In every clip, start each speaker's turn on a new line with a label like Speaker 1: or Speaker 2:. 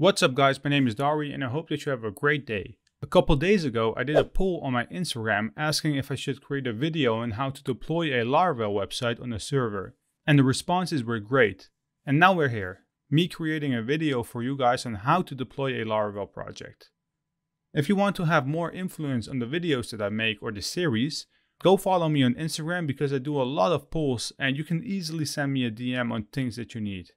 Speaker 1: What's up guys, my name is Dary and I hope that you have a great day. A couple days ago I did a poll on my Instagram asking if I should create a video on how to deploy a Laravel website on a server. And the responses were great. And now we're here, me creating a video for you guys on how to deploy a Laravel project. If you want to have more influence on the videos that I make or the series, go follow me on Instagram because I do a lot of polls and you can easily send me a DM on things that you need.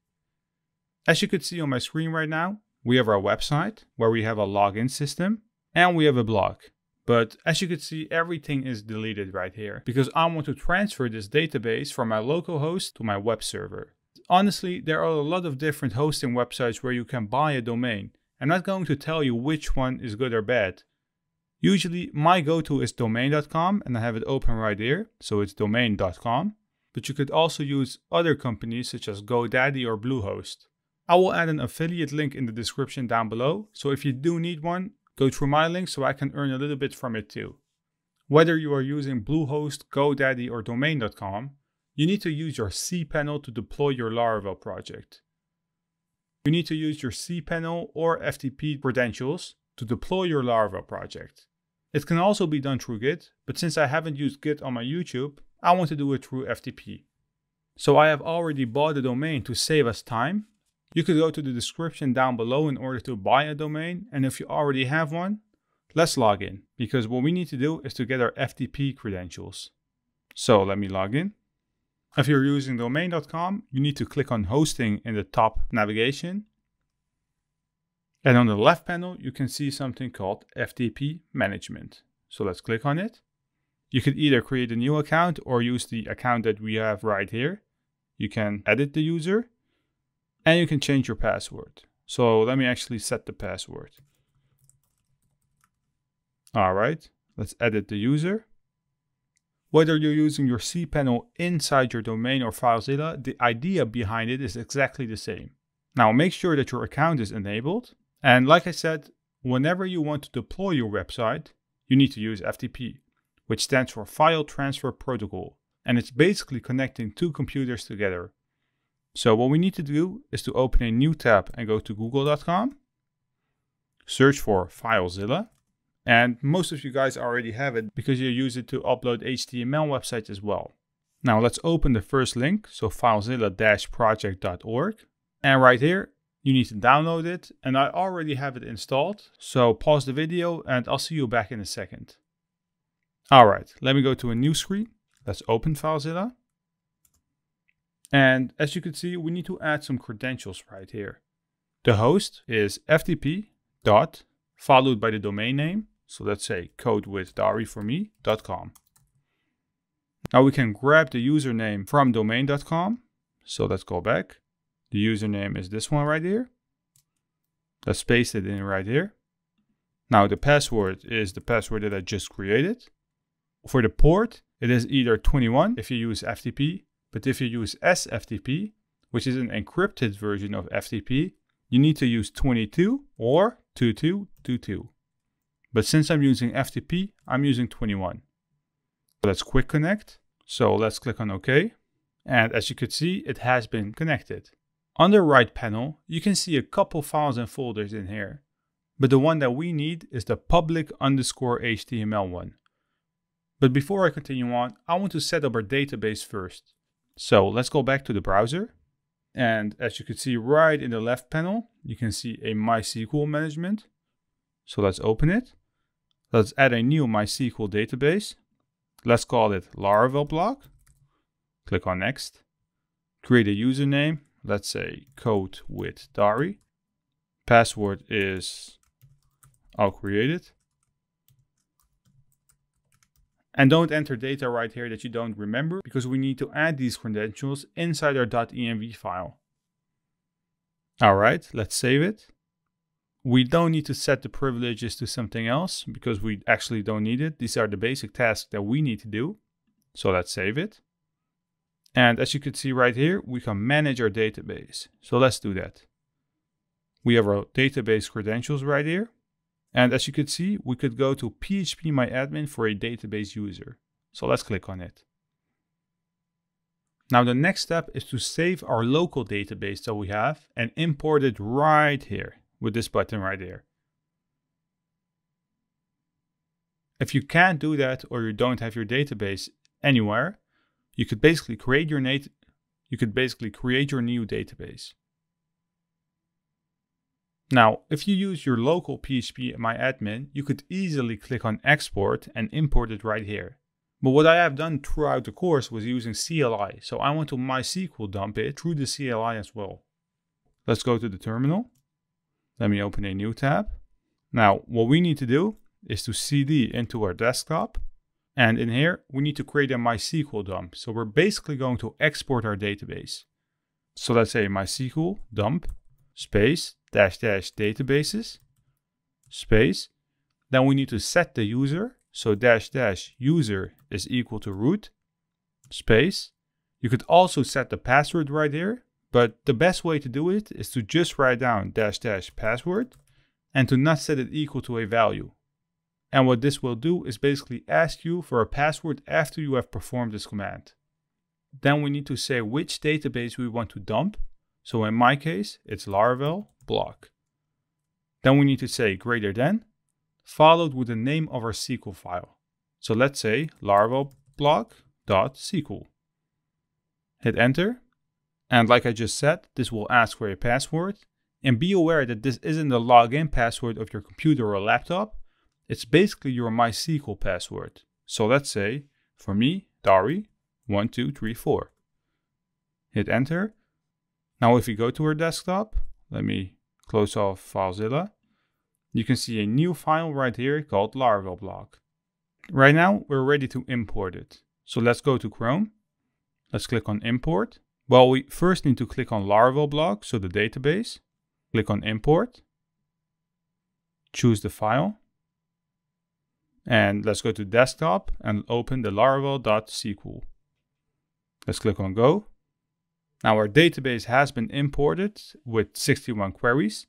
Speaker 1: As you could see on my screen right now, we have our website where we have a login system and we have a blog. But as you can see, everything is deleted right here because I want to transfer this database from my local host to my web server. Honestly, there are a lot of different hosting websites where you can buy a domain. I'm not going to tell you which one is good or bad. Usually my go-to is domain.com and I have it open right here. So it's domain.com. But you could also use other companies such as GoDaddy or Bluehost. I will add an affiliate link in the description down below, so if you do need one, go through my link so I can earn a little bit from it too. Whether you are using Bluehost, GoDaddy or Domain.com, you need to use your cPanel to deploy your Laravel project. You need to use your cPanel or FTP credentials to deploy your Laravel project. It can also be done through Git, but since I haven't used Git on my YouTube, I want to do it through FTP. So I have already bought a domain to save us time you could go to the description down below in order to buy a domain. And if you already have one, let's log in because what we need to do is to get our FTP credentials. So let me log in. If you're using domain.com, you need to click on hosting in the top navigation. And on the left panel, you can see something called FTP management. So let's click on it. You could either create a new account or use the account that we have right here. You can edit the user and you can change your password. So let me actually set the password. All right, let's edit the user. Whether you're using your cPanel inside your domain or FileZilla, the idea behind it is exactly the same. Now make sure that your account is enabled. And like I said, whenever you want to deploy your website, you need to use FTP, which stands for File Transfer Protocol. And it's basically connecting two computers together. So what we need to do is to open a new tab and go to google.com, search for FileZilla, and most of you guys already have it because you use it to upload HTML websites as well. Now let's open the first link, so filezilla-project.org. And right here, you need to download it, and I already have it installed. So pause the video and I'll see you back in a second. All right, let me go to a new screen. Let's open FileZilla. And as you can see, we need to add some credentials right here. The host is ftp dot followed by the domain name. So let's say codewithdary4me.com. Now we can grab the username from domain.com. So let's go back. The username is this one right here. Let's paste it in right here. Now the password is the password that I just created. For the port, it is either 21 if you use FTP but if you use SFTP, which is an encrypted version of FTP, you need to use 22 or 2222. But since I'm using FTP, I'm using 21. Let's quick connect. So let's click on OK. And as you could see, it has been connected. On the right panel, you can see a couple files and folders in here. But the one that we need is the public underscore HTML one. But before I continue on, I want to set up our database first. So let's go back to the browser. And as you can see right in the left panel, you can see a MySQL management. So let's open it. Let's add a new MySQL database. Let's call it Laravel blog. Click on next. Create a username. Let's say code with Dary. Password is, I'll create it. And don't enter data right here that you don't remember because we need to add these credentials inside our .env file. All right, let's save it. We don't need to set the privileges to something else because we actually don't need it. These are the basic tasks that we need to do. So let's save it. And as you can see right here, we can manage our database. So let's do that. We have our database credentials right here. And as you could see, we could go to phpMyAdmin for a database user. So let's click on it. Now the next step is to save our local database that we have and import it right here. with this button right here. If you can't do that or you don't have your database anywhere, you could basically create your you could basically create your new database. Now, if you use your local phpMyAdmin, you could easily click on export and import it right here. But what I have done throughout the course was using CLI, so I want to MySQL dump it through the CLI as well. Let's go to the terminal. Let me open a new tab. Now, what we need to do is to cd into our desktop. And in here, we need to create a MySQL dump. So we're basically going to export our database. So let's say MySQL dump space dash dash databases space. Then we need to set the user. So dash dash user is equal to root space. You could also set the password right here, but the best way to do it is to just write down dash dash password and to not set it equal to a value. And what this will do is basically ask you for a password after you have performed this command. Then we need to say which database we want to dump. So in my case, it's Laravel blog. Then we need to say greater than, followed with the name of our SQL file. So let's say laravel blog.sql. Hit enter. And like I just said, this will ask for a password. And be aware that this isn't the login password of your computer or laptop. It's basically your MySQL password. So let's say, for me, Dary1234. Hit enter. Now if we go to our desktop, let me close off FileZilla, you can see a new file right here called Laravel blog. Right now, we're ready to import it. So let's go to Chrome. Let's click on import. Well, we first need to click on Laravel blog, so the database. Click on import. Choose the file. And let's go to desktop and open the laravel.sql. Let's click on go. Now our database has been imported with 61 queries.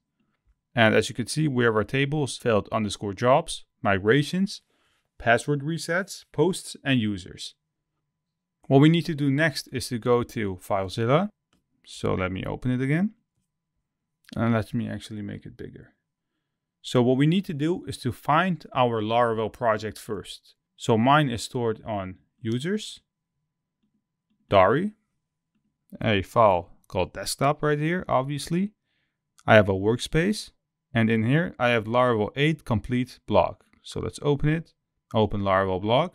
Speaker 1: And as you can see, we have our tables failed underscore jobs, migrations, password resets, posts, and users. What we need to do next is to go to FileZilla. So let me open it again. And let me actually make it bigger. So what we need to do is to find our Laravel project first. So mine is stored on users, Dary, a file called desktop right here, obviously. I have a workspace, and in here I have Laravel 8 complete blog. So let's open it, open Laravel blog.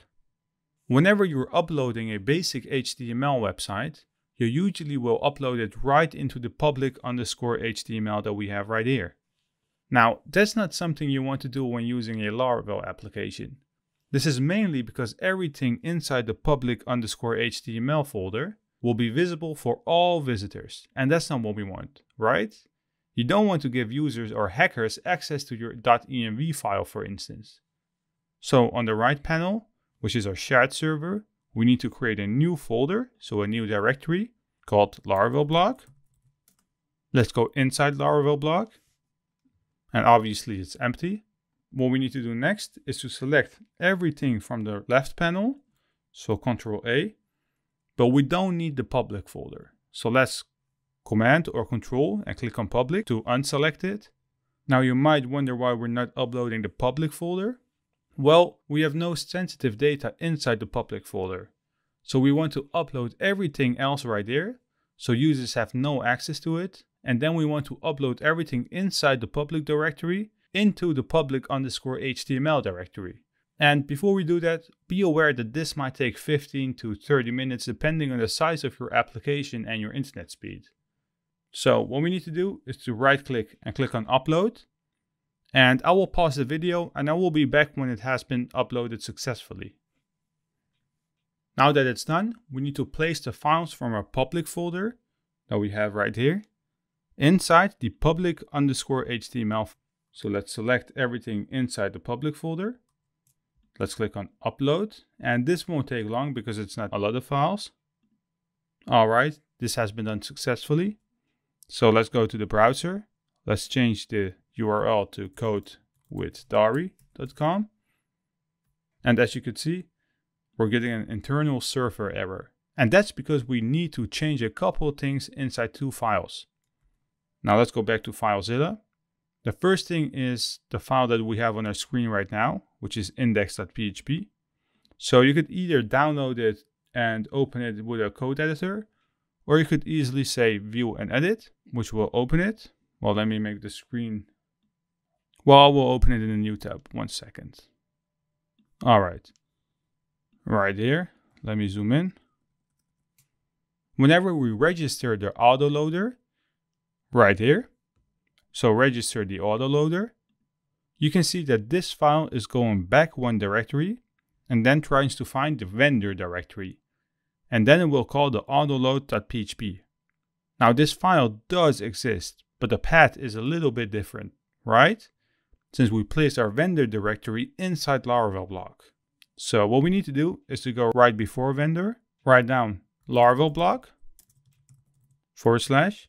Speaker 1: Whenever you're uploading a basic HTML website, you usually will upload it right into the public underscore HTML that we have right here. Now, that's not something you want to do when using a Laravel application. This is mainly because everything inside the public underscore HTML folder will be visible for all visitors, and that's not what we want, right? You don't want to give users or hackers access to your .env file, for instance. So on the right panel, which is our shared server, we need to create a new folder, so a new directory called Laravel blog. Let's go inside Laravel blog and obviously it's empty. What we need to do next is to select everything from the left panel, so Control A, but we don't need the public folder. So let's Command or Control and click on public to unselect it. Now you might wonder why we're not uploading the public folder. Well, we have no sensitive data inside the public folder. So we want to upload everything else right there, so users have no access to it, and then we want to upload everything inside the public directory into the public underscore HTML directory. And before we do that, be aware that this might take 15 to 30 minutes depending on the size of your application and your internet speed. So what we need to do is to right click and click on upload. And I will pause the video and I will be back when it has been uploaded successfully. Now that it's done, we need to place the files from our public folder that we have right here inside the public underscore HTML. So let's select everything inside the public folder. Let's click on upload and this won't take long because it's not a lot of files. All right, this has been done successfully. So let's go to the browser. Let's change the URL to codewithdary.com. And as you can see, we're getting an internal server error. And that's because we need to change a couple of things inside two files. Now let's go back to FileZilla The first thing is the file that we have on our screen right now, which is index.php. So you could either download it and open it with a code editor, or you could easily say view and edit, which will open it. Well, let me make the screen. Well, we'll open it in a new tab. One second. All right. Right here. Let me zoom in. Whenever we register the autoloader, right here, so register the autoloader, you can see that this file is going back one directory and then tries to find the vendor directory. And then it will call the autoload.php. Now this file does exist, but the path is a little bit different, right? Since we placed our vendor directory inside Laravel blog. So what we need to do is to go right before vendor, write down Laravel blog, forward slash.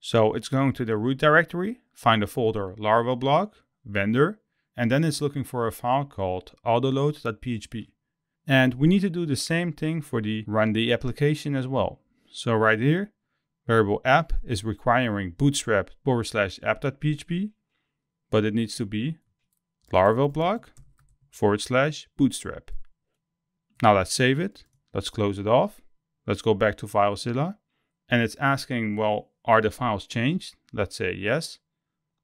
Speaker 1: So it's going to the root directory, find the folder Laravel blog, vendor, and then it's looking for a file called autoload.php. And we need to do the same thing for the run the application as well. So right here, variable app is requiring bootstrap forward slash app.php, but it needs to be Laravel blog forward slash bootstrap. Now let's save it. Let's close it off. Let's go back to FileZilla. And it's asking, well, are the files changed? Let's say yes.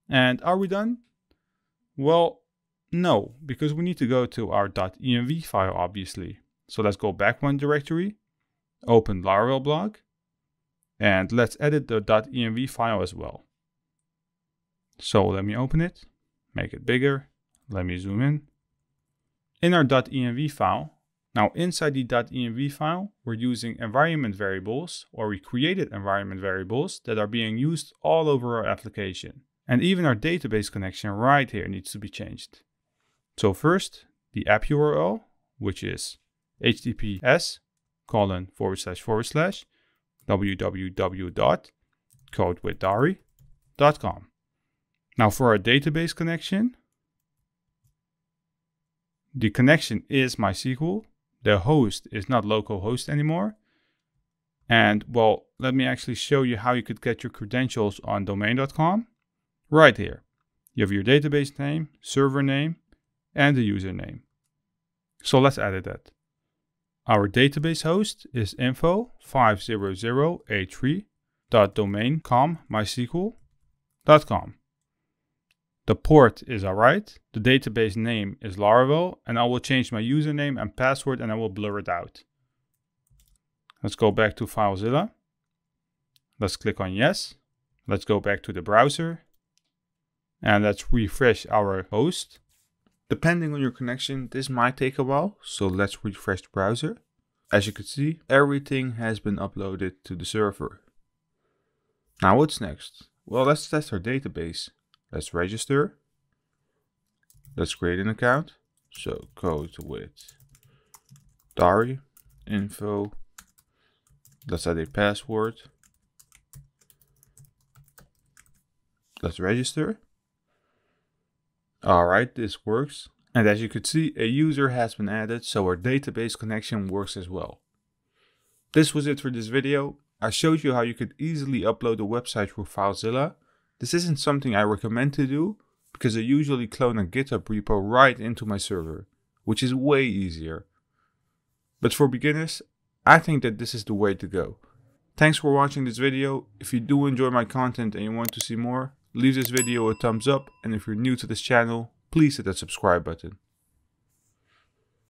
Speaker 1: And are we done? Well, no, because we need to go to our .env file, obviously. So let's go back one directory, open Laravel blog, and let's edit the .env file as well. So let me open it, make it bigger, let me zoom in. In our .env file, now inside the .env file, we're using environment variables, or we created environment variables that are being used all over our application. And even our database connection right here needs to be changed. So first, the app URL, which is https colon forward slash forward slash www.codewithdary.com. Now for our database connection, the connection is MySQL. The host is not localhost anymore. And well, let me actually show you how you could get your credentials on domain.com. Right here. You have your database name, server name, and the username. So let's edit that. Our database host is info 500a3.domain.com The port is alright, the database name is Laravel, and I will change my username and password and I will blur it out. Let's go back to FileZilla. Let's click on yes. Let's go back to the browser. And let's refresh our host. Depending on your connection, this might take a while, so let's refresh the browser. As you can see, everything has been uploaded to the server. Now what's next? Well, let's test our database. Let's register. Let's create an account. So code with Dary info. Let's add a password. Let's register. Alright, this works. And as you could see, a user has been added, so our database connection works as well. This was it for this video. I showed you how you could easily upload a website through FileZilla. This isn't something I recommend to do, because I usually clone a GitHub repo right into my server, which is way easier. But for beginners, I think that this is the way to go. Thanks for watching this video. If you do enjoy my content and you want to see more, leave this video a thumbs up and if you're new to this channel, please hit that subscribe button.